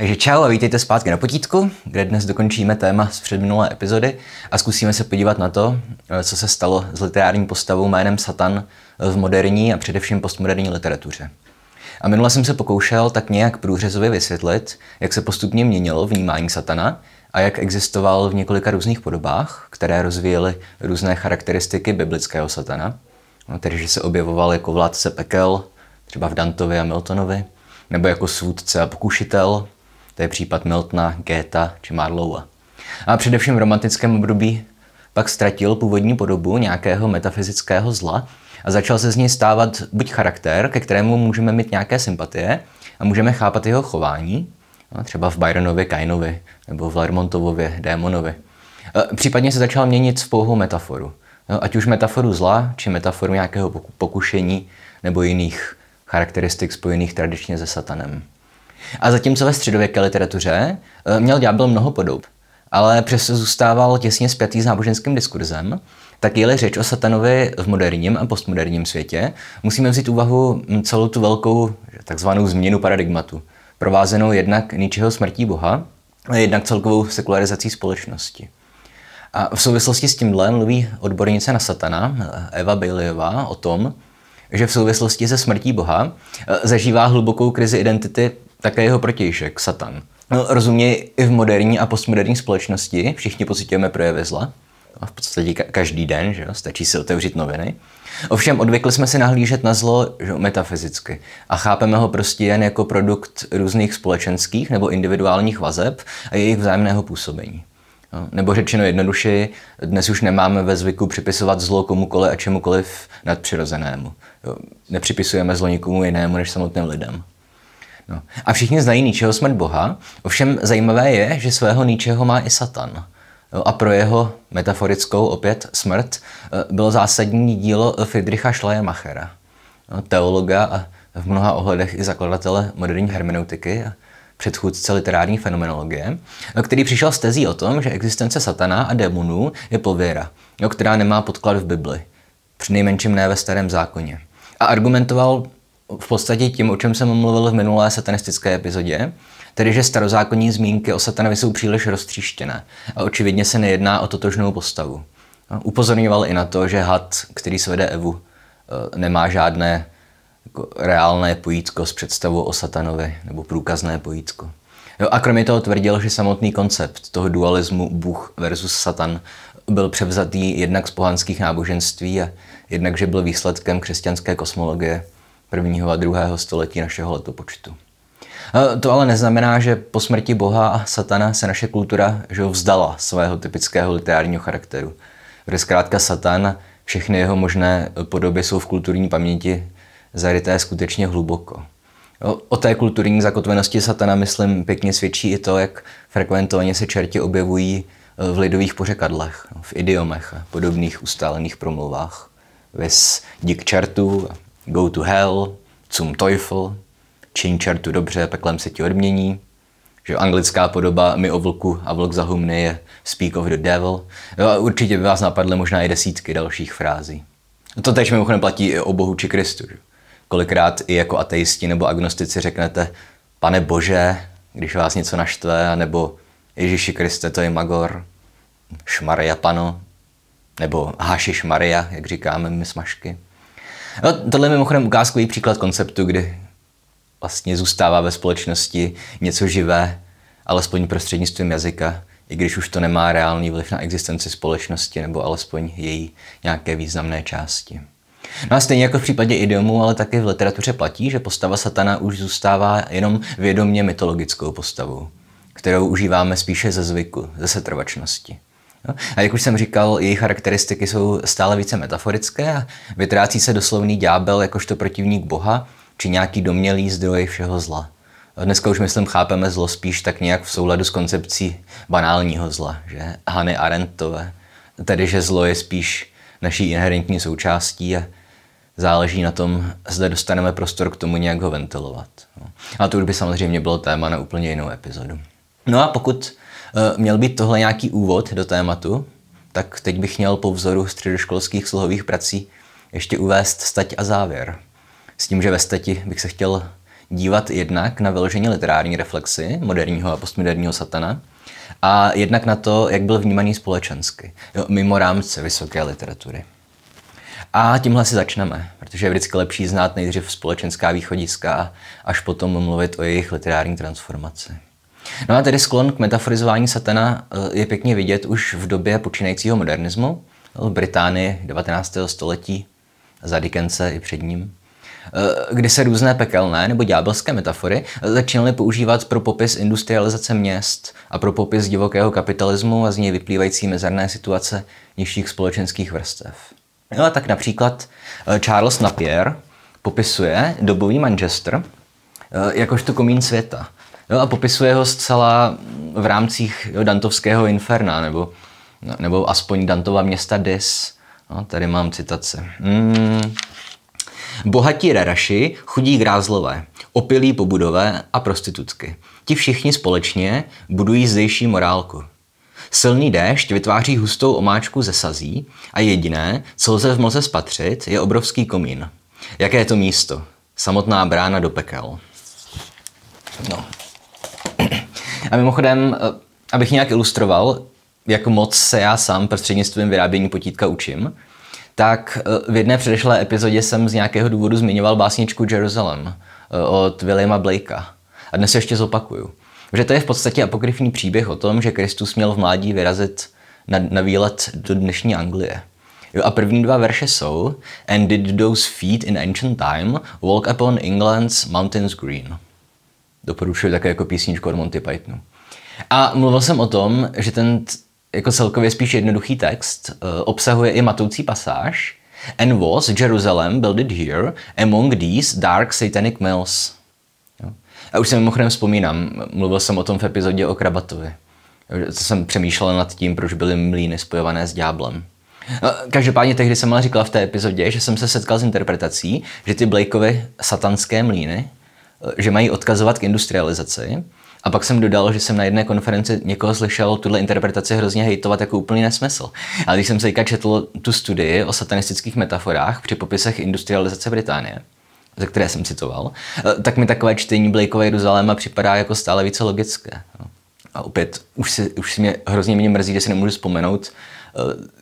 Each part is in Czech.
Takže čau a vítejte zpátky na potítku, kde dnes dokončíme téma z předminulé epizody a zkusíme se podívat na to, co se stalo s literární postavou jménem Satan v moderní a především postmoderní literatuře. A minule jsem se pokoušel tak nějak průřezově vysvětlit, jak se postupně měnilo vnímání Satana a jak existoval v několika různých podobách, které rozvíjely různé charakteristiky biblického Satana. No, tedy, že se objevoval jako vládce pekel, třeba v Dantovi a Miltonovi, nebo jako svůdce a pokušitel, to je případ Miltona, Géta či Marlowa. A především v romantickém období pak ztratil původní podobu nějakého metafyzického zla a začal se z něj stávat buď charakter, ke kterému můžeme mít nějaké sympatie a můžeme chápat jeho chování, no, třeba v Byronově Kainovi nebo v Lermontovově Démonovi. Případně se začal měnit v pouhou metaforu. No, ať už metaforu zla, či metaforu nějakého pokušení nebo jiných charakteristik spojených tradičně se satanem. A zatímco ve středověké literatuře eh, měl ďábel mnoho podob, ale přesto zůstával těsně spjatý s náboženským diskurzem, tak je-li řeč o satanovi v moderním a postmoderním světě, musíme vzít úvahu hm, celou tu velkou takzvanou změnu paradigmatu, provázenou jednak ničeho smrtí Boha a jednak celkovou sekularizací společnosti. A v souvislosti s tímhle mluví odbornice na satana Eva Baileyová o tom, že v souvislosti se smrtí Boha eh, zažívá hlubokou krizi identity také jeho protějšek, Satan. No, rozuměj, i v moderní a postmoderní společnosti všichni pocitujeme projevy zla. A v podstatě každý den, že jo? stačí si otevřít noviny. Ovšem odvykli jsme si nahlížet na zlo že, metafyzicky a chápeme ho prostě jen jako produkt různých společenských nebo individuálních vazeb a jejich vzájemného působení. No, nebo řečeno jednodušeji, dnes už nemáme ve zvyku připisovat zlo komukoliv a čemukoliv nadpřirozenému. Jo, nepřipisujeme zlo nikomu jinému než samotným lidem. No. A všichni znají ničeho smrt Boha, ovšem zajímavé je, že svého ničeho má i Satan. No a pro jeho metaforickou opět smrt eh, bylo zásadní dílo Friedricha Schleiermachera, no, teologa a v mnoha ohledech i zakladatele moderní hermeneutiky a předchůdce literární fenomenologie, no, který přišel s tezí o tom, že existence satana a démonů je pověra, která nemá podklad v Bibli, přinejmenším ne ve starém zákoně. A argumentoval v podstatě tím, o čem jsem mluvil v minulé satanistické epizodě, tedy že starozákonní zmínky o satanovi jsou příliš roztříštěné a očividně se nejedná o totožnou postavu. Upozorňoval i na to, že had, který svede Evu, eh, nemá žádné jako reálné pojítko s představou o satanovi nebo průkazné pojítko. Jo, a kromě toho tvrdil, že samotný koncept toho dualismu Bůh versus Satan byl převzatý jednak z pohanských náboženství a jednak, že byl výsledkem křesťanské kosmologie prvního a druhého století našeho letopočtu. To ale neznamená, že po smrti Boha a Satana se naše kultura že vzdala svého typického literárního charakteru. Kde zkrátka Satan, všechny jeho možné podoby jsou v kulturní paměti zaryté skutečně hluboko. O té kulturní zakotvenosti Satana, myslím, pěkně svědčí i to, jak frekventovaně se čerti objevují v lidových pořekadlech, v idiomech a podobných ustálených promluvách. Vys dík čertu, go to hell, zum Teufel, čiň čertu dobře, peklem se ti odmění. Že anglická podoba my o vlku a vlk za humny je speak of the devil. Jo, a určitě by vás napadly možná i desítky dalších frází. To teď mimochodem platí i o Bohu či Kristu. Že? Kolikrát i jako ateisti nebo agnostici řeknete, pane Bože, když vás něco naštve, nebo Ježíši Kriste, to je Magor, Šmaria Pano, nebo Hašiš Maria, jak říkáme my smažky. No, tohle je mimochodem ukázkový příklad konceptu, kdy vlastně zůstává ve společnosti něco živé, alespoň prostřednictvím jazyka, i když už to nemá reálný vliv na existenci společnosti nebo alespoň její nějaké významné části. No a stejně jako v případě idiomu, ale také v literatuře platí, že postava satana už zůstává jenom vědomně mytologickou postavou, kterou užíváme spíše ze zvyku, ze setrvačnosti. A jak už jsem říkal, její charakteristiky jsou stále více metaforické a vytrácí se doslovný ďábel jakožto protivník Boha či nějaký domělý zdroj všeho zla. Dneska už, myslím, chápeme zlo spíš tak nějak v souladu s koncepcí banálního zla, že Hany Arendtové. Tedy, že zlo je spíš naší inherentní součástí a záleží na tom, zda dostaneme prostor k tomu nějak ho ventilovat. No. A to už by samozřejmě bylo téma na úplně jinou epizodu. No a pokud měl být tohle nějaký úvod do tématu, tak teď bych měl po vzoru středoškolských slohových prací ještě uvést stať a závěr. S tím, že ve stati bych se chtěl dívat jednak na vyložení literární reflexy moderního a postmoderního satana a jednak na to, jak byl vnímaný společensky, jo, mimo rámce vysoké literatury. A tímhle si začneme, protože je vždycky lepší znát nejdřív společenská východiska, až potom mluvit o jejich literární transformaci. No a tedy sklon k metaforizování satana eh, je pěkně vidět už v době počínajícího modernismu, v Británii 19. století, za Dickense i před ním, eh, kdy se různé pekelné nebo ďábelské metafory začínaly používat pro popis industrializace měst a pro popis divokého kapitalismu a z něj vyplývající mezerné situace nižších společenských vrstev. No a tak například eh, Charles Napier popisuje dobový Manchester jakožto komín světa, Jo, a popisuje ho zcela v rámcích jo, Dantovského inferna, nebo, nebo aspoň Dantova města Dis. No, tady mám citace. Mm. Bohatí raraši, chudí grázlové, opilí pobudové a prostitutky. Ti všichni společně budují zdejší morálku. Silný déšť vytváří hustou omáčku ze sazí a jediné, co lze v mlze spatřit, je obrovský komín. Jaké je to místo? Samotná brána do pekel. No, a mimochodem, eh, abych nějak ilustroval, jak moc se já sám prostřednictvím vyrábění potítka učím, tak eh, v jedné předešlé epizodě jsem z nějakého důvodu zmiňoval básničku Jerusalem eh, od Williama Blakea. A dnes ještě zopakuju. Že to je v podstatě apokryfní příběh o tom, že Kristus měl v mládí vyrazit na, na výlet do dnešní Anglie. Jo, a první dva verše jsou And did those feet in ancient time walk upon England's mountains green. Doporučuji také jako písničku od Monty Pythonu. A mluvil jsem o tom, že ten jako celkově spíš jednoduchý text uh, obsahuje i matoucí pasáž And was Jerusalem builded here among these dark satanic mills. Jo. A už se mimochodem vzpomínám, mluvil jsem o tom v epizodě o Krabatovi. Co jsem přemýšlel nad tím, proč byly mlíny spojované s ďáblem. No, každopádně tehdy jsem ale říkal v té epizodě, že jsem se setkal s interpretací, že ty Blakeovy satanské mlíny že mají odkazovat k industrializaci. A pak jsem dodal, že jsem na jedné konferenci někoho slyšel tuhle interpretaci hrozně hejtovat jako úplný nesmysl. Ale když jsem se četl tu studii o satanistických metaforách při popisech industrializace Británie, ze které jsem citoval, tak mi takové čtení Blakeova Jeruzaléma připadá jako stále více logické. A opět, už si, už si mě hrozně mě mrzí, že si nemůžu vzpomenout,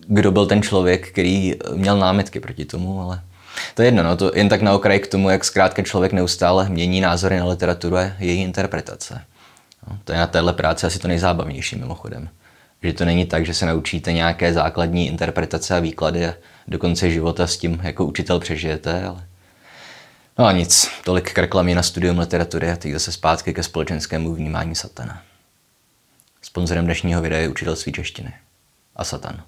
kdo byl ten člověk, který měl námitky proti tomu, ale to je jedno, no, to jen tak na okraj k tomu, jak zkrátka člověk neustále mění názory na literaturu a její interpretace. No, to je na téhle práci asi to nejzábavnější mimochodem. Že to není tak, že se naučíte nějaké základní interpretace a výklady a do konce života s tím jako učitel přežijete, ale... No a nic, tolik k reklamě na studium literatury a teď zase zpátky ke společenskému vnímání satana. Sponzorem dnešního videa je učitelství češtiny. A satan.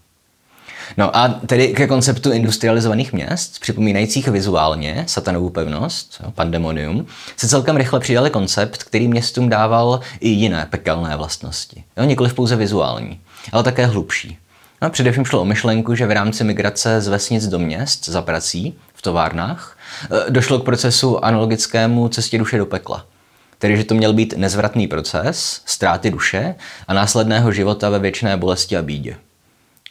No a tedy ke konceptu industrializovaných měst, připomínajících vizuálně satanovu pevnost, pandemonium, se celkem rychle přidali koncept, který městům dával i jiné pekelné vlastnosti. Jo, nikoliv pouze vizuální, ale také hlubší. No, především šlo o myšlenku, že v rámci migrace z vesnic do měst za prací v továrnách e, došlo k procesu analogickému cestě duše do pekla. Tedy, že to měl být nezvratný proces ztráty duše a následného života ve věčné bolesti a bídě.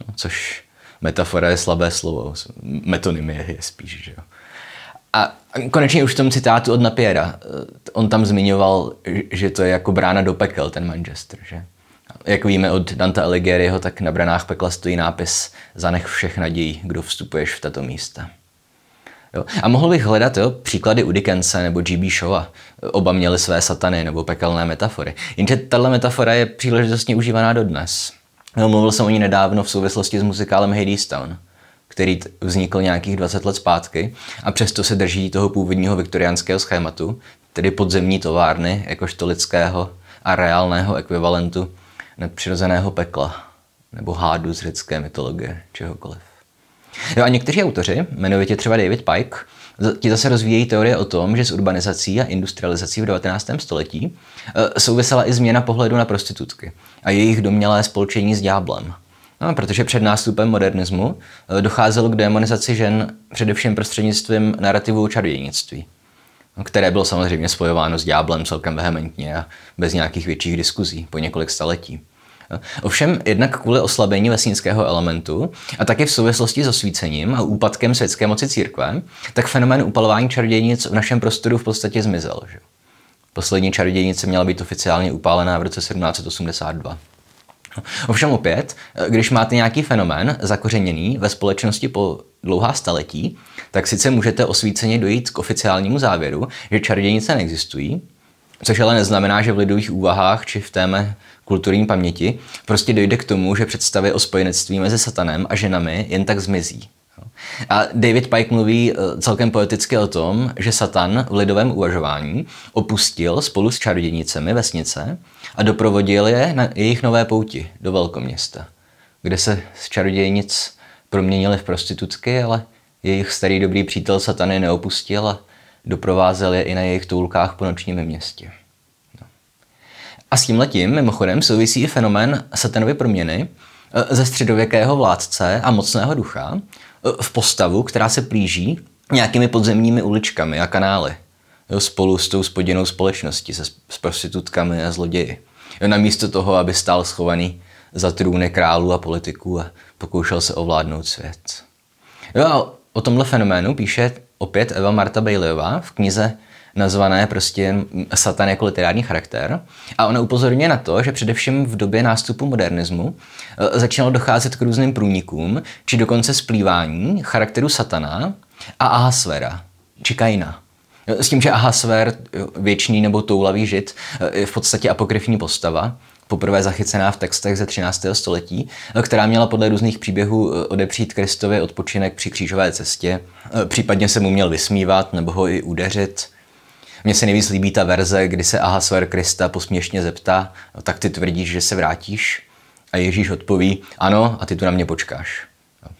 No, což metafora je slabé slovo, metonymie je spíš, že jo. A konečně už v tom citátu od Napiera, eh, on tam zmiňoval, že to je jako brána do pekel, ten Manchester, že? Jak víme od Danta Alighieriho, tak na branách pekla stojí nápis Zanech všech nadějí, kdo vstupuješ v tato místa. Jo? A mohl bych hledat jo, příklady u Dickense nebo G.B. Shawa. Oba měli své satany nebo pekelné metafory. Jenže tahle metafora je příležitostně užívaná dodnes. No, mluvil jsem o ní nedávno v souvislosti s muzikálem Town, který vznikl nějakých 20 let zpátky a přesto se drží toho původního viktoriánského schématu, tedy podzemní továrny, jakožto lidského a reálného ekvivalentu nadpřirozeného pekla nebo hádu z řecké mytologie, čehokoliv. Jo, a někteří autoři, jmenovitě třeba David Pike, ti zase rozvíjejí teorie o tom, že s urbanizací a industrializací v 19. století e, souvisela i změna pohledu na prostitutky a jejich domělé spolčení s dňáblem. No, protože před nástupem modernismu e, docházelo k demonizaci žen především prostřednictvím narrativu čarodějnictví, no, které bylo samozřejmě spojováno s dňáblem celkem vehementně a bez nějakých větších diskuzí po několik staletí. Ovšem jednak kvůli oslabení vesnického elementu a taky v souvislosti s osvícením a úpadkem světské moci církve, tak fenomén upalování čarodějnic v našem prostoru v podstatě zmizel. Že? Poslední čarodějnice měla být oficiálně upálená v roce 1782. Ovšem opět, když máte nějaký fenomén zakořeněný ve společnosti po dlouhá staletí, tak sice můžete osvíceně dojít k oficiálnímu závěru, že čarodějnice neexistují, což ale neznamená, že v lidových úvahách či v téme kulturní paměti prostě dojde k tomu, že představy o spojenectví mezi satanem a ženami jen tak zmizí. A David Pike mluví eh, celkem poeticky o tom, že Satan v lidovém uvažování opustil spolu s čarodějnicemi vesnice a doprovodil je na jejich nové pouti do velkoměsta, kde se z čarodějnic proměnili v prostitutky, ale jejich starý dobrý přítel Satan je neopustil a doprovázel je i na jejich toulkách po nočním městě. No. A s tím letím mimochodem souvisí i fenomén satanovy proměny eh, ze středověkého vládce a mocného ducha v postavu, která se plíží nějakými podzemními uličkami a kanály. Jo, spolu s tou spoděnou společností, se s prostitutkami a zloději. Jo, namísto toho, aby stál schovaný za trůny králů a politiků a pokoušel se ovládnout svět. Jo, a o tomhle fenoménu píše opět Eva Marta Baileyová v knize nazvané prostě Satan jako literární charakter. A ona upozorňuje na to, že především v době nástupu modernismu e, začalo docházet k různým průnikům, či dokonce splývání charakteru Satana a Ahasvera, či Kaina. E, s tím, že Ahasver, věčný nebo toulavý žid, e, je v podstatě apokryfní postava, poprvé zachycená v textech ze 13. století, která měla podle různých příběhů odepřít Kristovi odpočinek při křížové cestě, případně se mu měl vysmívat nebo ho i udeřit. Mně se nejvíc líbí ta verze, kdy se Ahasver Krista posměšně zeptá, no, tak ty tvrdíš, že se vrátíš? A Ježíš odpoví, ano, a ty tu na mě počkáš.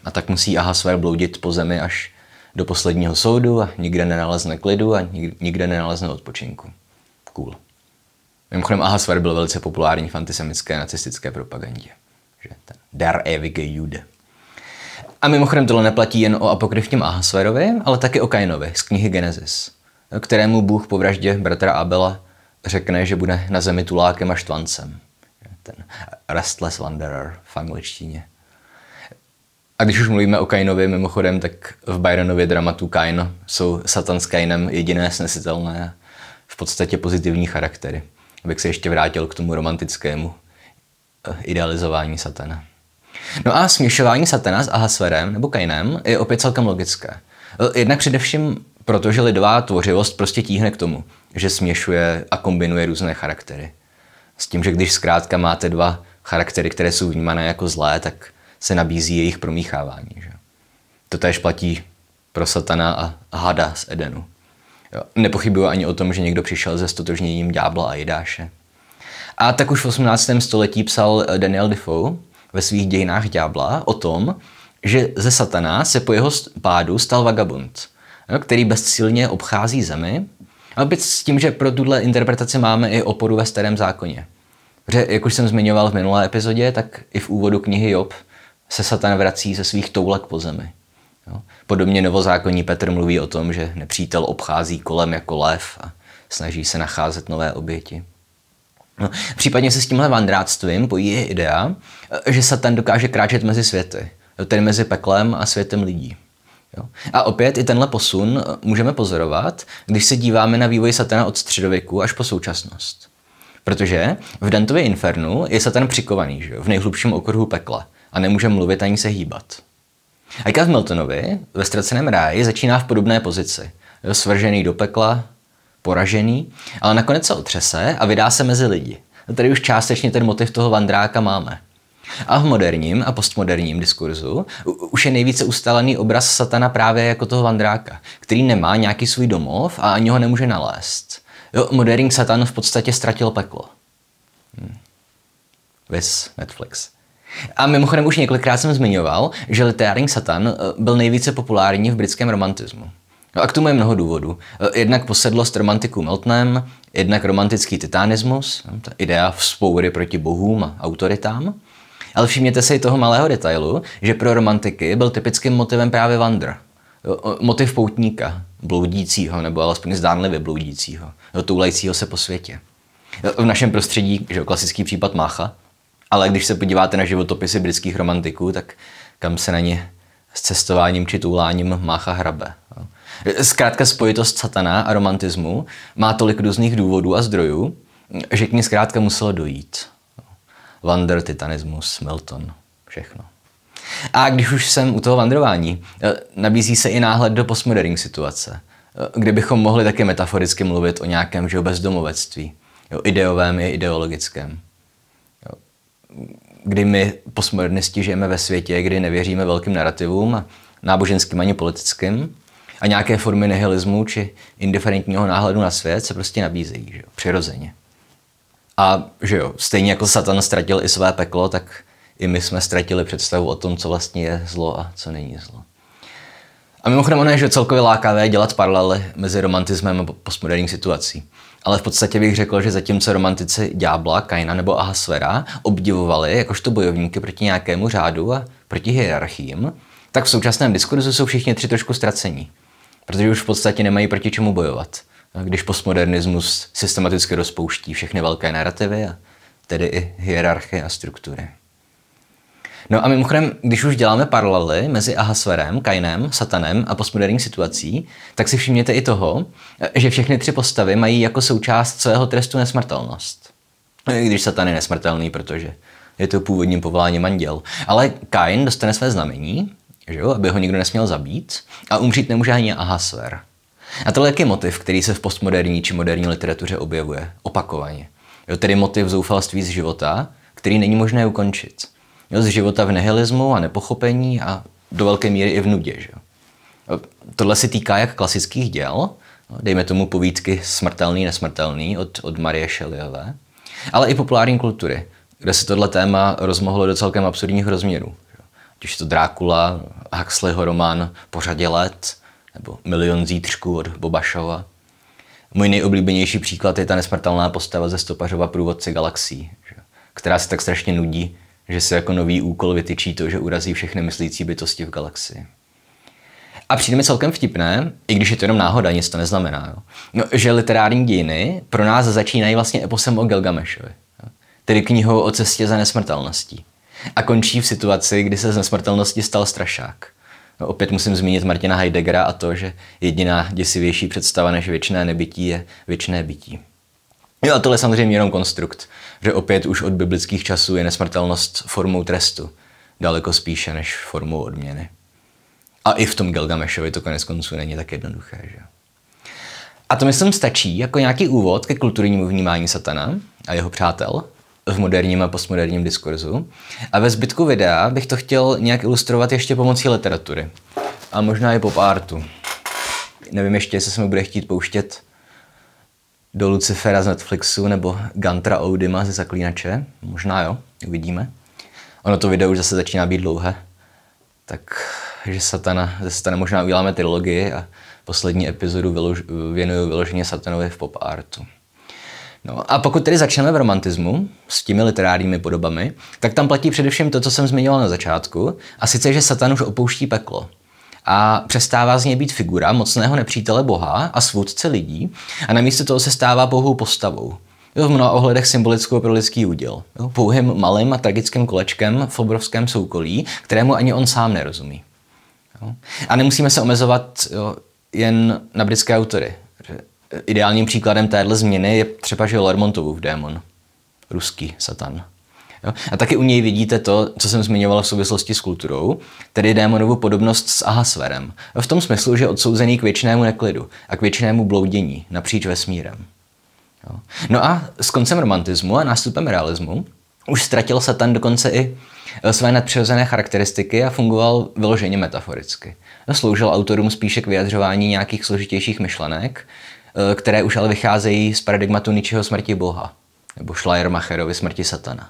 A tak musí Ahasver bloudit po zemi až do posledního soudu a nikde nenalezne klidu a nikde nenalezne odpočinku. Cool. Mimochodem Ahasver byl velice populární v antisemické nacistické propagandě. Že ten Der ewige Jude. A mimochodem tohle neplatí jen o apokryfním Ahasverovi, ale taky o Kainovi z knihy Genesis kterému Bůh po vraždě bratra Abela řekne, že bude na zemi tulákem a štvancem. Ten restless wanderer v angličtině. A když už mluvíme o Kainovi, mimochodem, tak v Byronově dramatu Kain jsou Satan s Kainem jediné snesitelné v podstatě pozitivní charaktery. Abych se ještě vrátil k tomu romantickému eh, idealizování Satana. No a směšování Satana s Ahasverem nebo Kainem je opět celkem logické. Eh, jednak především Protože lidová tvořivost prostě tíhne k tomu, že směšuje a kombinuje různé charaktery. S tím, že když zkrátka máte dva charaktery, které jsou vnímané jako zlé, tak se nabízí jejich promíchávání. Že? To též platí pro satana a hada z Edenu. Jo. Nepochybuju ani o tom, že někdo přišel ze stotožněním ďábla a Jidáše. A tak už v 18. století psal Daniel Defoe ve svých dějinách ďábla o tom, že ze satana se po jeho pádu stal vagabund – který bezcílně obchází zemi. A opět s tím, že pro tuhle interpretaci máme i oporu ve starém zákoně. Protože, jak už jsem zmiňoval v minulé epizodě, tak i v úvodu knihy Job se Satan vrací ze svých toulek po zemi. Jo? Podobně novozákonní Petr mluví o tom, že nepřítel obchází kolem jako lev a snaží se nacházet nové oběti. No, případně se s tímhle vandráctvím pojí je idea, že Satan dokáže kráčet mezi světy, tedy mezi peklem a světem lidí. Jo. A opět i tenhle posun eh, můžeme pozorovat, když se díváme na vývoj satana od středověku až po současnost. Protože v Dantově Infernu je satan přikovaný že jo, v nejhlubším okruhu pekla a nemůže mluvit ani se hýbat. A v Miltonovi ve ztraceném ráji začíná v podobné pozici. Jo, svržený do pekla, poražený, ale nakonec se otřese a vydá se mezi lidi. A tady už částečně ten motiv toho vandráka máme. A v moderním a postmoderním diskurzu už je nejvíce ustálený obraz satana právě jako toho vandráka, který nemá nějaký svůj domov a ani ho nemůže nalézt. Jo, moderní satan v podstatě ztratil peklo. Hm. Vis Netflix. A mimochodem už několikrát jsem zmiňoval, že literární satan eh, byl nejvíce populární v britském romantismu. No a k tomu je mnoho důvodů. Eh, jednak posedlost romantiku Miltonem, jednak romantický titanismus, ta idea vzpoury proti bohům a autoritám, ale všimněte si toho malého detailu, že pro romantiky byl typickým motivem právě Wander. Motiv poutníka, bloudícího, nebo alespoň zdánlivě bloudícího, toulajícího se po světě. V našem prostředí, že klasický případ Mácha, ale když se podíváte na životopisy britských romantiků, tak kam se na ně s cestováním či touláním Mácha hrabe. Zkrátka spojitost satana a romantismu má tolik různých důvodů a zdrojů, že k ní zkrátka muselo dojít. Wander, titanismus, Milton, všechno. A když už jsem u toho vandrování, eh, nabízí se i náhled do postmoderní situace, eh, kde bychom mohli také metaforicky mluvit o nějakém že, bezdomovectví, jo, ideovém i ideologickém. Jo. Kdy my postmodernisti žijeme ve světě, kdy nevěříme velkým narrativům, náboženským ani politickým, a nějaké formy nihilismu či indiferentního náhledu na svět se prostě nabízejí, že jo, přirozeně. A že jo, stejně jako Satan ztratil i své peklo, tak i my jsme ztratili představu o tom, co vlastně je zlo a co není zlo. A mimochodem ono je, že celkově lákavé dělat paralely mezi romantismem a postmoderní situací. Ale v podstatě bych řekl, že zatímco romantici Ďábla, Kaina nebo Ahasvera obdivovali jakožto bojovníky proti nějakému řádu a proti hierarchiím, tak v současném diskurzu jsou všichni tři trošku ztracení. Protože už v podstatě nemají proti čemu bojovat. Když postmodernismus systematicky rozpouští všechny velké narrativy a tedy i hierarchie a struktury. No a mimochodem, když už děláme paralely mezi Ahasverem, Kainem, Satanem a postmoderní situací, tak si všimněte i toho, že všechny tři postavy mají jako součást svého trestu nesmrtelnost. I když Satan je nesmrtelný, protože je to původním povolání manděl. Ale Kain dostane své znamení, že jo, aby ho nikdo nesměl zabít, a umřít nemůže ani Ahasver. A tohle je motiv, který se v postmoderní či moderní literatuře objevuje opakovaně. Jo, tedy motiv zoufalství z života, který není možné ukončit z života v nihilismu a nepochopení a do velké míry i v nudě. Že? Tohle se týká jak klasických děl, dejme tomu povídky Smrtelný, nesmrtelný od, od Marie Shelleyové, ale i populární kultury, kde se tohle téma rozmohlo do celkem absurdních rozměrů. Ať to Drákula, Huxleyho román Pořadě let, nebo Milion zítřků od Boba Shawa. Můj nejoblíbenější příklad je ta nesmrtelná postava ze Stopařova průvodce galaxií, která se tak strašně nudí, že se jako nový úkol vytyčí to, že urazí všechny myslící bytosti v galaxii. A přijde mi celkem vtipné, i když je to jenom náhoda, nic to neznamená, jo. No, že literární dějiny pro nás začínají vlastně eposem o Gilgamešovi, jo. tedy knihou o cestě za nesmrtelností. A končí v situaci, kdy se z nesmrtelnosti stal strašák. Opět musím zmínit Martina Heideggera a to, že jediná děsivější představa než věčné nebytí je věčné bytí. Jo, a tohle je samozřejmě jenom konstrukt, že opět už od biblických časů je nesmrtelnost formou trestu, daleko spíše než formou odměny. A i v tom Gilgamešovi to konec konců není tak jednoduché. Že? A to myslím stačí jako nějaký úvod ke kulturnímu vnímání satana a jeho přátel v moderním a postmoderním diskurzu. A ve zbytku videa bych to chtěl nějak ilustrovat ještě pomocí literatury. A možná i pop artu. Nevím ještě, jestli se mi bude chtít pouštět do Lucifera z Netflixu nebo Gantra Oudima ze Zaklínače. Možná jo, uvidíme. Ono to video už zase začíná být dlouhé. Tak, že satana, ze satana možná uděláme trilogii a poslední epizodu věnuju vyloženě satanovi v pop artu. No a pokud tedy začneme v romantismu s těmi literárními podobami, tak tam platí především to, co jsem zmiňoval na začátku, a sice, že Satan už opouští peklo a přestává z něj být figura mocného nepřítele Boha a svůdce lidí a namísto toho se stává pouhou postavou. Jo, v mnoha ohledech symbolickou pro lidský úděl. Jo, pouhým malým a tragickým kolečkem v obrovském soukolí, kterému ani on sám nerozumí. Jo. A nemusíme se omezovat jo, jen na britské autory. Ideálním příkladem téhle změny je třeba že Lermontovův démon, ruský satan. Jo? A taky u něj vidíte to, co jsem zmiňoval v souvislosti s kulturou, tedy démonovu podobnost s Ahasverem. V tom smyslu, že odsouzený k věčnému neklidu a k věčnému bloudění napříč vesmírem. Jo? No a s koncem romantismu a nástupem realismu už ztratil Satan dokonce i eh, své nadpřirozené charakteristiky a fungoval vyloženě metaforicky. Sloužil autorům spíše k vyjadřování nějakých složitějších myšlenek, které už ale vycházejí z paradigmatu ničeho smrti Boha, nebo Schleiermacherovi smrti Satana.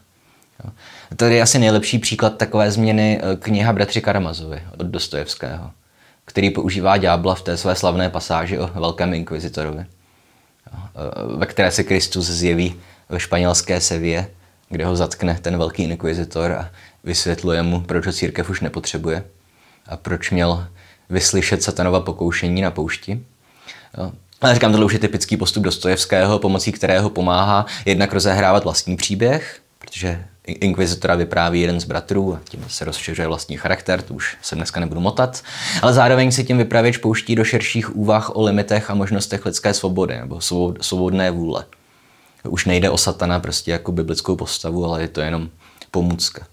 Tady je asi nejlepší příklad takové změny eh, kniha Bratři Karamazovi od Dostojevského, který používá ďábla v té své slavné pasáži o velkém inkvizitorovi, eh, ve které se Kristus zjeví ve španělské Sevě, kde ho zatkne ten velký inkvizitor a vysvětluje mu, proč ho církev už nepotřebuje a proč měl vyslyšet satanova pokoušení na poušti. Ale říkám, tohle už je typický postup Dostojevského, pomocí kterého pomáhá jednak rozehrávat vlastní příběh, protože inkvizitora vypráví jeden z bratrů a tím se rozšiřuje vlastní charakter, to už se dneska nebudu motat, ale zároveň si tím vypravěč pouští do širších úvah o limitech a možnostech lidské svobody nebo svobodné vůle. Už nejde o satana prostě jako biblickou postavu, ale je to jenom pomůcka.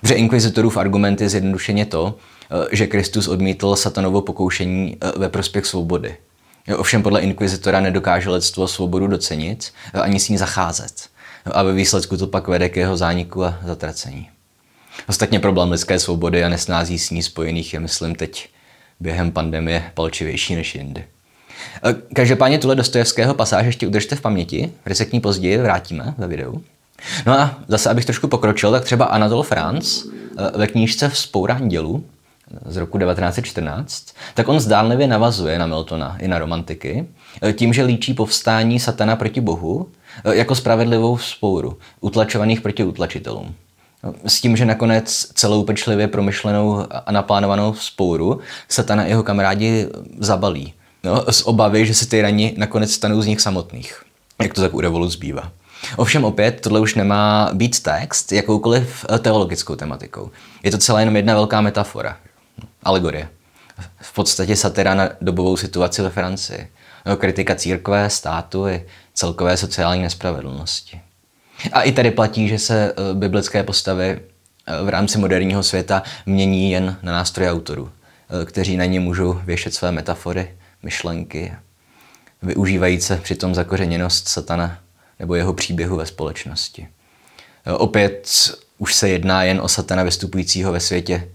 Protože inkvizitorův argument je zjednodušeně to, eh, že Kristus odmítl satanovo pokoušení eh, ve prospěch svobody. Ovšem podle inkvizitora nedokáže lidstvo svobodu docenit ani s ní zacházet. A ve výsledku to pak vede k jeho zániku a zatracení. Ostatně problém lidské svobody a nesnází s ní spojených je, myslím, teď během pandemie palčivější než jindy. Každopádně tuhle Dostojevského pasáž ještě udržte v paměti, kde se k ní později vrátíme ve videu. No a zase, abych trošku pokročil, tak třeba Anatole France eh, ve knížce Vzpourání dělů z roku 1914, tak on zdánlivě navazuje na Miltona i na romantiky, eh, tím, že líčí povstání satana proti Bohu eh, jako spravedlivou vzpouru, utlačovaných proti utlačitelům. S tím, že nakonec celou pečlivě promyšlenou a naplánovanou vzpouru satana jeho kamarádi zabalí. No, z obavy, že se ty rani nakonec stanou z nich samotných. Jak to tak u revoluc bývá. Ovšem opět, tohle už nemá být text jakoukoliv teologickou tematikou. Je to celá jenom jedna velká metafora. Alegorie. V podstatě satira na dobovou situaci ve Francii. No, kritika církve, státu i celkové sociální nespravedlnosti. A i tady platí, že se eh, biblické postavy eh, v rámci moderního světa mění jen na nástroje autorů, kteří na ně můžou věšet své metafory, myšlenky, využívající přitom zakořeněnost satana nebo jeho příběhu ve společnosti. Opět už se jedná jen o satana vystupujícího ve světě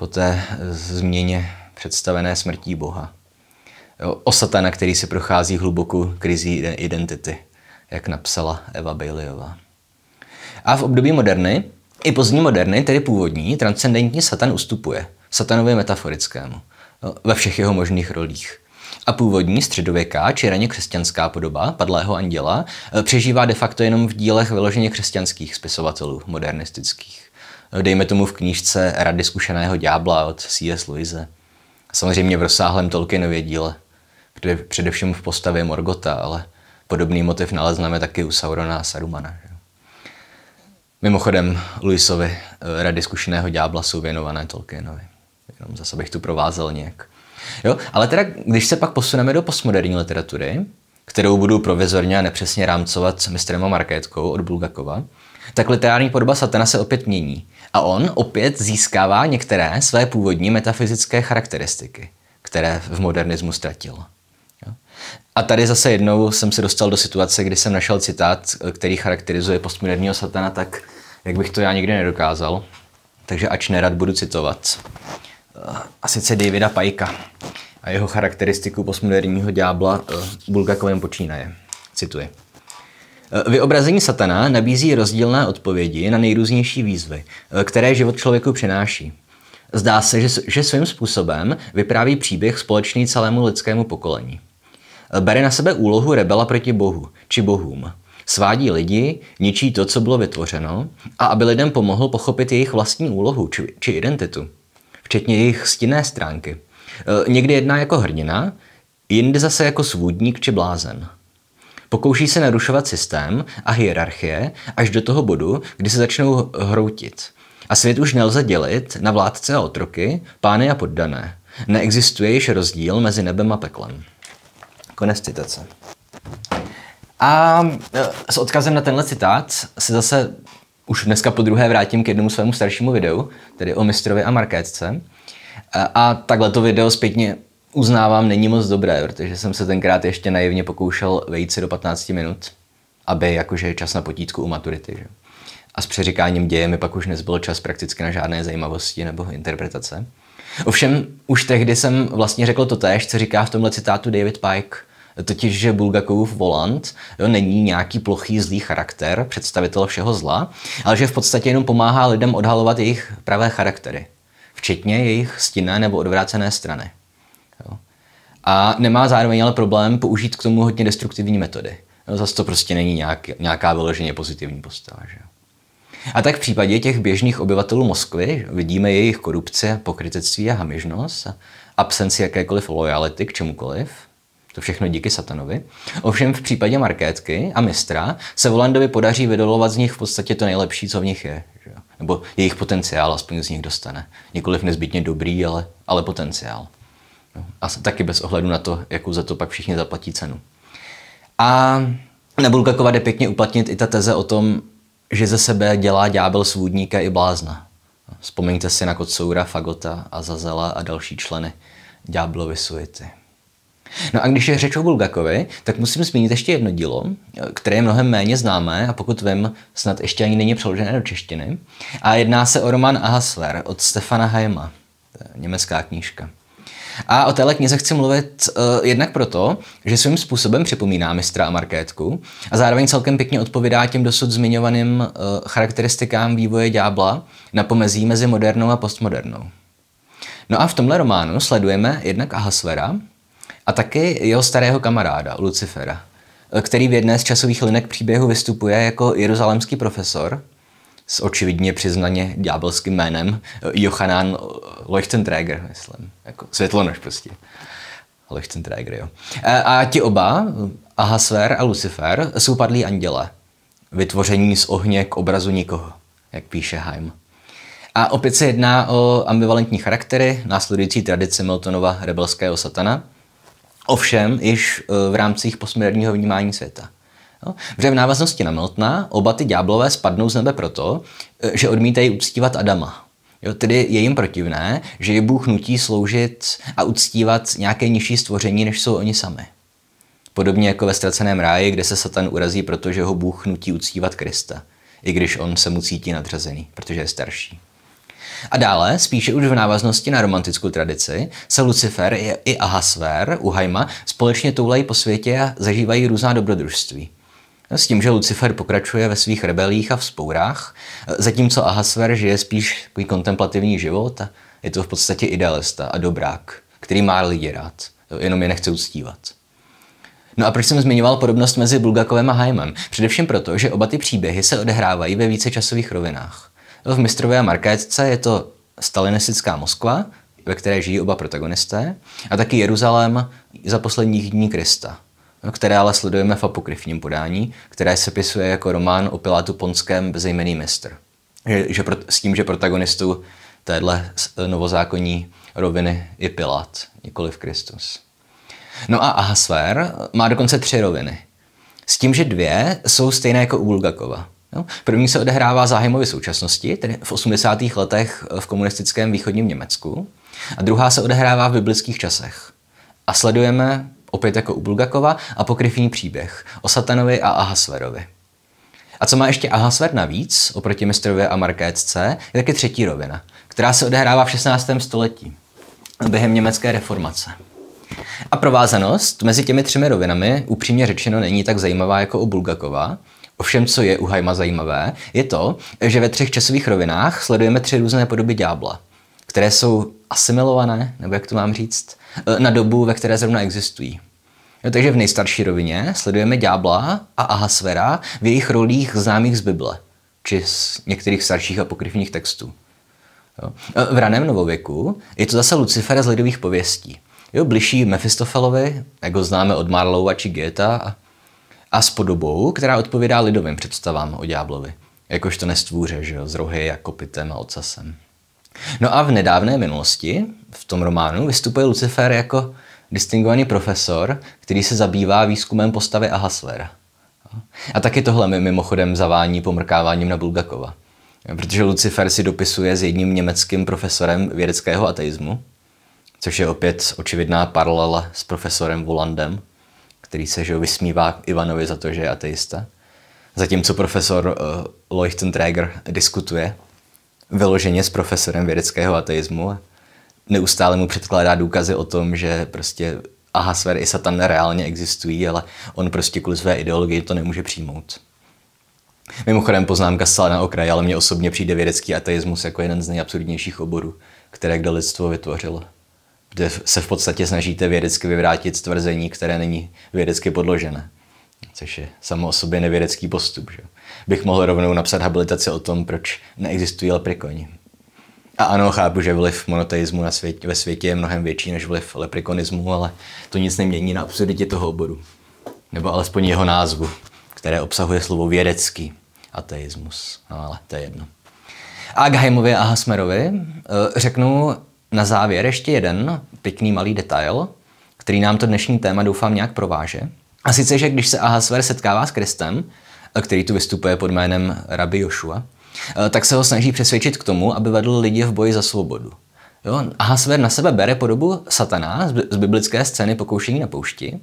po té změně představené smrtí Boha. O satana, který si prochází hlubokou krizí identity, jak napsala Eva Baileyová. A v období moderny, i pozdní moderny, tedy původní, transcendentní satan ustupuje satanovi metaforickému ve všech jeho možných rolích. A původní středověká či raně křesťanská podoba padlého anděla eh, přežívá de facto jenom v dílech vyloženě křesťanských spisovatelů, modernistických. Dejme tomu v knížce Rady zkušeného ďábla od C.S. Louise. Samozřejmě v rozsáhlém Tolkienově díle, především v postavě Morgota, ale podobný motiv nalezneme taky u Saurona a Sarumana. Mimochodem, Louisovi eh, Rady zkušeného ďábla jsou věnované Tolkienovi. Jenom zase bych tu provázel nějak. Jo? Ale teda, když se pak posuneme do postmoderní literatury, kterou budu provizorně a nepřesně rámcovat s mistrem a Markétkou od Bulgakova, tak literární podoba Satana se opět mění. A on opět získává některé své původní metafyzické charakteristiky, které v modernismu ztratil. A tady zase jednou jsem se dostal do situace, kdy jsem našel citát, který charakterizuje postmoderního Satana tak, jak bych to já nikdy nedokázal. Takže ač nerad budu citovat a sice Davida Pajka a jeho charakteristiku postmoderního ďábla eh, Bulgakovém počínaje. Cituji. Eh, vyobrazení satana nabízí rozdílné odpovědi na nejrůznější výzvy, eh, které život člověku přináší. Zdá se, že, že svým způsobem vypráví příběh společný celému lidskému pokolení. Bere na sebe úlohu rebela proti Bohu, či bohům. Svádí lidi, ničí to, co bylo vytvořeno, a aby lidem pomohl pochopit jejich vlastní úlohu či, či identitu včetně jejich stinné stránky. E, někdy jedná jako hrdina, jindy zase jako svůdník či blázen. Pokouší se narušovat systém a hierarchie až do toho bodu, kdy se začnou hroutit. A svět už nelze dělit na vládce a otroky, pány a poddané. Neexistuje již rozdíl mezi nebem a peklem. Konec citace. A e, s odkazem na tenhle citát se zase už dneska po druhé vrátím k jednomu svému staršímu videu, tedy o mistrovi a markétce. A, takhle to video zpětně uznávám není moc dobré, protože jsem se tenkrát ještě naivně pokoušel vejít si do 15 minut, aby jakože čas na potítku u maturity. Že? A s přeříkáním děje mi pak už nezbyl čas prakticky na žádné zajímavosti nebo interpretace. Ovšem, už tehdy jsem vlastně řekl to též, co říká v tomhle citátu David Pike – totiž, že Bulgakovův volant jo, není nějaký plochý zlý charakter, představitel všeho zla, ale že v podstatě jenom pomáhá lidem odhalovat jejich pravé charaktery, včetně jejich stinné nebo odvrácené strany. Jo. A nemá zároveň ale problém použít k tomu hodně destruktivní metody. Jo, zase to prostě není nějak, nějaká vyloženě pozitivní postava. Že? A tak v případě těch běžných obyvatelů Moskvy vidíme jejich korupci, pokrytectví a hamižnost, absenci jakékoliv lojality k čemukoliv – To všechno díky Satanovi. Ovšem v případě Markétky a mistra se Volandovi podaří vydolovat z nich v podstatě to nejlepší, co v nich je. Nebo jejich potenciál aspoň z nich dostane. Nikoliv nezbytně dobrý, ale, ale potenciál. No. A taky bez ohledu na to, jakou za to pak všichni zaplatí cenu. A na Bulgakova jde pěkně uplatnit i ta teze o tom, že ze sebe dělá ďábel svůdníka i blázna. Vzpomeňte si na Kocoura, Fagota, Azazela a další členy ďáblovy suity. No a když je řeč o Bulgakovi, tak musím zmínit ještě jedno dílo, které je mnohem méně známé a pokud vím, snad ještě ani není přeložené do češtiny. A jedná se o román Ahasver od Stefana Heima, německá knížka. A o téhle knize chci mluvit uh, jednak proto, že svým způsobem připomíná mistra a markétku a zároveň celkem pěkně odpovídá těm dosud zmiňovaným uh, charakteristikám vývoje ďábla na pomezí mezi modernou a postmodernou. No a v tomhle románu sledujeme jednak Ahasvera a taky jeho starého kamaráda, Lucifera, který v jedné z časových linek příběhu vystupuje jako jeruzalemský profesor, s očividně přiznaně ďábelským jménem Johanan Leuchtenträger, myslím. Jako světlonož prostě. Leuchtenträger, jo. A, a ti oba, Ahasver a Lucifer, jsou padlí anděle. Vytvoření z ohně k obrazu nikoho, jak píše Heim. A opět se jedná o ambivalentní charaktery, následující tradice Miltonova rebelského satana, ovšem již e, v rámci jejich postmoderního vnímání světa. No, protože v návaznosti na Miltona oba ty ďáblové spadnou z nebe proto, eh, že odmítají uctívat Adama. Jo, tedy je jim protivné, že je Bůh nutí sloužit a uctívat nějaké nižší stvoření, než jsou oni sami. Podobně jako ve ztraceném ráji, kde se Satan urazí, protože ho Bůh nutí uctívat Krista, i když on se mu cítí nadřazený, protože je starší. A dále, spíše už v návaznosti na romantickou tradici, se Lucifer i Ahasver u Haima společně toulají po světě a zažívají různá dobrodružství. S tím, že Lucifer pokračuje ve svých rebelích a vzpourách, zatímco Ahasver žije spíš takový kontemplativní život a je to v podstatě idealista a dobrák, který má lidi rád, jenom je nechce uctívat. No a proč jsem zmiňoval podobnost mezi Bulgakovem a Haimem? Především proto, že oba ty příběhy se odehrávají ve více časových rovinách. V Mistrové a Markétce je to stalinistická Moskva, ve které žijí oba protagonisté, a taky Jeruzalém za posledních dní Krista, které ale sledujeme v apokryfním podání, které se pisuje jako román o Pilátu Ponském bezejmený mistr. Že, že pro, s tím, že protagonistou téhle novozákonní roviny je Pilát, nikoli v Kristus. No a Ahasver má dokonce tři roviny. S tím, že dvě jsou stejné jako u Bulgakova. První se odehrává zájmově současnosti, tedy v 80. letech v komunistickém východním Německu, a druhá se odehrává v biblických časech. A sledujeme opět jako u Bulgakova, apokryfní příběh o Satanovi a Ahasverovi. A co má ještě Ahasver navíc, oproti mistrově a Markétce, je taky třetí rovina, která se odehrává v 16. století, během německé reformace. A provázanost mezi těmi třemi rovinami upřímně řečeno není tak zajímavá jako u Bulgakova, Ovšem, co je u Hajma zajímavé, je to, že ve třech časových rovinách sledujeme tři různé podoby ďábla, které jsou asimilované, nebo jak to mám říct, Eh, na dobu, ve které zrovna existují. Jo, takže v nejstarší rovině sledujeme ďábla a Ahasvera v jejich rolích známých z Bible, či z některých starších apokryfních textů. Jo. Eh, v raném novověku je to zase Lucifera z lidových pověstí. Jo, bližší Mefistofelovi, jak ho známe od Marlowa či Geta, a, s podobou, která odpovídá lidovým představám o ďáblovi, jakožto nestvůře, že jo, s rohy a kopitem a ocasem. No a v nedávné minulosti, v tom románu, vystupuje Lucifer jako distingovaný profesor, který se zabývá výzkumem postavy Ahasvera. A taky tohle mi mimochodem zavání pomrkáváním na Bulgakova. Protože Lucifer si dopisuje s jedním německým profesorem vědeckého ateismu, což je opět očividná paralela s profesorem Volandem, který se že vysmívá Ivanovi za to, že je ateista. Zatímco profesor uh, Leuchtenträger diskutuje vyloženě s profesorem vědeckého ateismu. Neustále mu předkládá důkazy o tom, že prostě Ahasver i Satan reálně existují, ale on prostě kvůli své ideologii to nemůže přijmout. Mimochodem poznámka zcela na okraj, ale mně osobně přijde vědecký ateismus jako jeden z nejabsurdnějších oborů, které kdo lidstvo vytvořilo. Kde se v podstatě snažíte vědecky vyvrátit tvrzení, které není vědecky podložené. Což je samo o sobě nevědecký postup. Že? bych mohl rovnou napsat habilitaci o tom, proč neexistují leprikoni. A ano, chápu, že vliv monoteismu na světě, ve světě je mnohem větší než vliv leprikonismu, ale to nic nemění na absurditě toho oboru. Nebo alespoň jeho názvu, které obsahuje slovo vědecký ateismus. No ale to je jedno. A Geheimově a Hasmerovi eh, řeknu na závěr ještě jeden pěkný malý detail, který nám to dnešní téma doufám nějak prováže. A sice, že když se Ahasver setkává s Kristem, který tu vystupuje pod jménem Rabbi Joshua, eh, tak se ho snaží přesvědčit k tomu, aby vedl lidi v boji za svobodu. Jo, Ahasver na sebe bere podobu satana z biblické scény pokoušení na poušti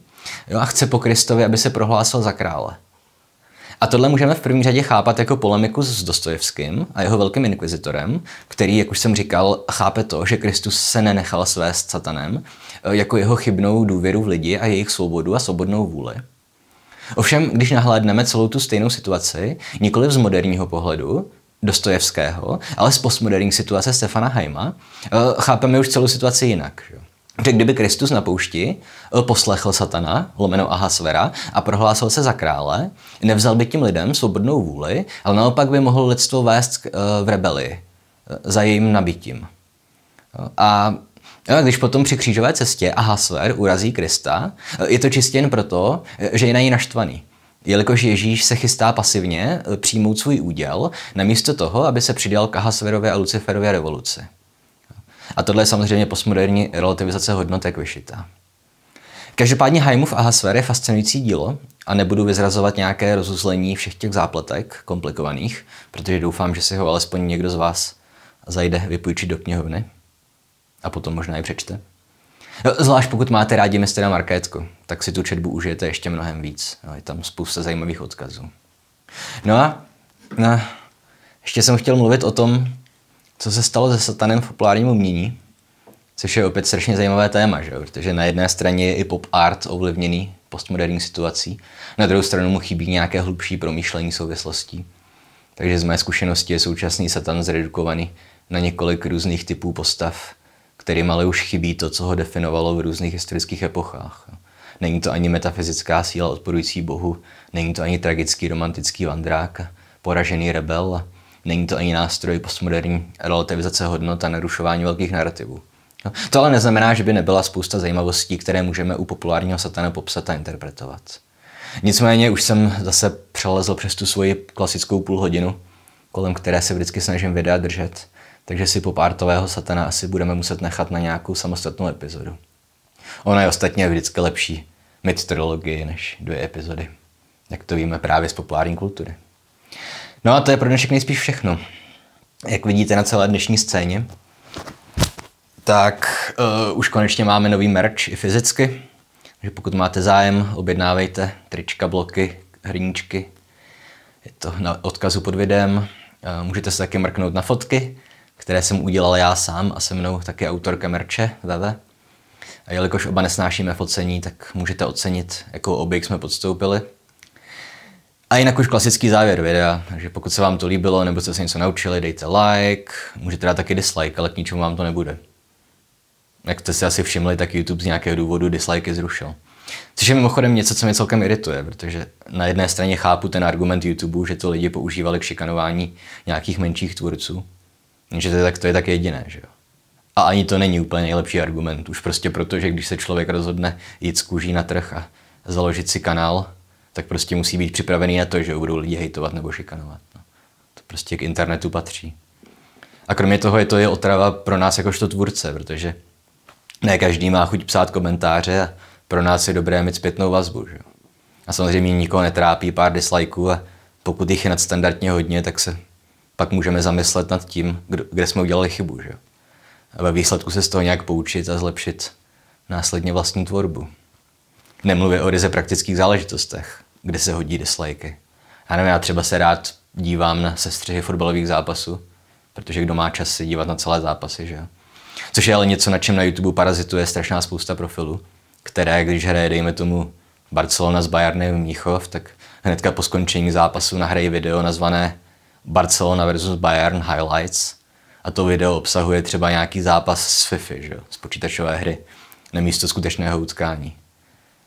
jo, a chce po Kristovi, aby se prohlásil za krále. A tohle můžeme v první řadě chápat jako polemiku s Dostojevským a jeho velkým inkvizitorem, který, jak už jsem říkal, chápe to, že Kristus se nenechal svést satanem, eh, jako jeho chybnou důvěru v lidi a jejich svobodu a svobodnou vůli. Ovšem, když nahlédneme celou tu stejnou situaci, nikoli z moderního pohledu, Dostojevského, ale z postmoderní situace Stefana Heima, eh, chápeme už celou situaci jinak. Že kdyby Kristus na poušti eh, poslechl satana, lomeno Ahasvera, a prohlásil se za krále, nevzal by tím lidem svobodnou vůli, ale naopak by mohl lidstvo vést eh, v rebelii eh, za jejím nabitím. A když potom při křížové cestě Ahasver urazí Krista, je to čistě jen proto, že je na něj naštvaný. Jelikož Ježíš se chystá pasivně přijmout svůj úděl, namísto toho, aby se přidal k Ahasverově a Luciferově revoluci. A tohle je samozřejmě postmoderní relativizace hodnotek vyšitá. Každopádně Haimův Ahasver je fascinující dílo a nebudu vyzrazovat nějaké rozuzlení všech těch zápletek komplikovaných, protože doufám, že si ho alespoň někdo z vás zajde vypůjčit do knihovny a potom možná i přečte. Zvlášť pokud máte rádi mistera Markétku, tak si tu četbu užijete ještě mnohem víc. Je tam spousta zajímavých odkazů. No a no, ještě jsem chtěl mluvit o tom, co se stalo se satanem v populárním umění, což je opět strašně zajímavé téma, že? protože na jedné straně je i pop art ovlivněný postmoderní situací, na druhou stranu mu chybí nějaké hlubší promýšlení souvislostí. Takže z mé zkušenosti je současný satan zredukovaný na několik různých typů postav, kterým ale už chybí to, co ho definovalo v různých historických epochách. Není to ani metafyzická síla odporující Bohu, není to ani tragický romantický vandrák, poražený rebel, Není to ani nástroj postmoderní relativizace hodnot a narušování velkých narrativů. No, to ale neznamená, že by nebyla spousta zajímavostí, které můžeme u populárního satana popsat a interpretovat. Nicméně už jsem zase přelezl přes tu svoji klasickou půl hodinu, kolem které se vždycky snažím videa držet, takže si popartového satana asi budeme muset nechat na nějakou samostatnou epizodu. Ona je ostatně vždycky lepší mít trilogii než dvě epizody. Jak to víme právě z populární kultury. No a to je pro dnešek nejspíš všechno. Jak vidíte na celé dnešní scéně, tak uh, už konečně máme nový merch i fyzicky. Takže pokud máte zájem, objednávejte trička, bloky, hriníčky. Je to na odkazu pod videem. Uh, můžete se taky mrknout na fotky, které jsem udělal já sám a se mnou taky autorka merče, Veve. A jelikož oba nesnášíme focení, tak můžete ocenit, jakou objekt jsme podstoupili. A jinak už klasický závěr videa, takže pokud se vám to líbilo nebo jste se něco naučili, dejte like, můžete dát taky dislike, ale k ničemu vám to nebude. Jak jste si asi všimli, tak YouTube z nějakého důvodu dislike zrušil. Což je mimochodem něco, co mě celkem irituje, protože na jedné straně chápu ten argument YouTube, že to lidi používali k šikanování nějakých menších tvůrců. Že to je tak, to je tak jediné, že jo. A ani to není úplně nejlepší argument, už prostě proto, že když se člověk rozhodne jít z kůží na trh a založit si kanál, tak prostě musí být připravený na to, že budou lidi hejtovat nebo šikanovat. No. To prostě k internetu patří. A kromě toho je to je otrava pro nás jakožto tvůrce, protože ne každý má chuť psát komentáře a pro nás je dobré mít zpětnou vazbu. Že? A samozřejmě nikoho netrápí pár dislikeů a pokud jich je nadstandardně hodně, tak se pak můžeme zamyslet nad tím, kde jsme udělali chybu. Že? A ve výsledku se z toho nějak poučit a zlepšit následně vlastní tvorbu. Nemluvě o ryze praktických záležitostech kde se hodí dislikey. Já nevím, já třeba se rád dívám na sestřihy fotbalových zápasů, protože kdo má čas se dívat na celé zápasy, že jo. Což je ale něco, na čem na YouTube parazituje strašná spousta profilů, které, když hraje, dejme tomu, Barcelona s Bayernem Mnichov, tak hnedka po skončení zápasu nahrají video nazvané Barcelona versus Bayern Highlights. A to video obsahuje třeba nějaký zápas z FIFA, že z počítačové hry, nemísto skutečného utkání.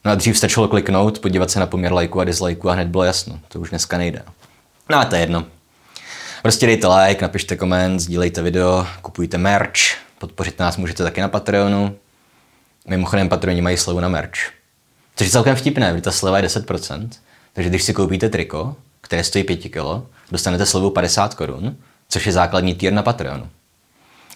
No a dřív stačilo kliknout, podívat se na poměr lajku a dislajku a hned bylo jasno. To už dneska nejde. No a to je jedno. Prostě dejte like, napište koment, sdílejte video, kupujte merch, podpořit nás můžete taky na Patreonu. Mimochodem Patroni mají slevu na merch. Což je celkem vtipné, protože ta sleva je 10%. Takže když si koupíte triko, které stojí 5 kg, dostanete slevu 50 korun, což je základní tier na Patreonu.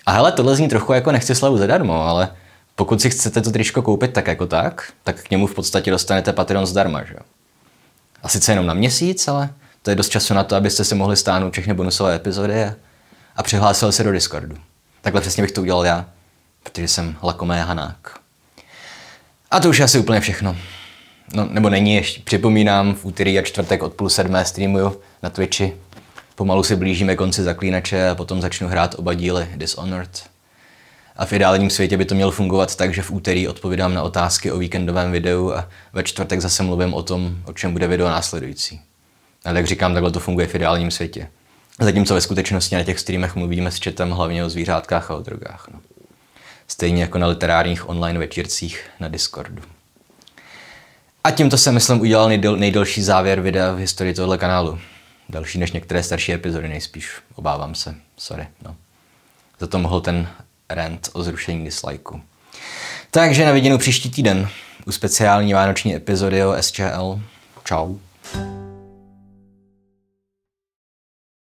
A hele, tohle zní trochu jako nechci slevu zadarmo, ale pokud si chcete to tričko koupit tak jako tak, tak k němu v podstatě dostanete Patreon zdarma, že? A sice jenom na měsíc, ale to je dost času na to, abyste si mohli stáhnout všechny bonusové epizody a, a přihlásil se do Discordu. Takhle přesně bych to udělal já, protože jsem lakomé hanák. A to už je asi úplně všechno. No, nebo není ještě. Připomínám, v úterý a čtvrtek od půl sedmé streamuju na Twitchi. Pomalu si blížíme konci zaklínače a potom začnu hrát oba díly Dishonored. A v ideálním světě by to mělo fungovat tak, že v úterý odpovídám na otázky o víkendovém videu a ve čtvrtek zase mluvím o tom, o čem bude video následující. A tak říkám, takhle to funguje v ideálním světě. Zatímco ve skutečnosti na těch streamech mluvíme s četem hlavně o zvířátkách a o drogách. No. Stejně jako na literárních online večírcích na Discordu. A tímto jsem, myslím, udělal nejdel, nejdelší závěr videa v historii tohoto kanálu. Další než některé starší epizody nejspíš, obávám se. Sorry, no. Za to mohl ten rant o zrušení dislajku. Takže na viděnou příští týden u speciální vánoční epizody o SČL. Ciao.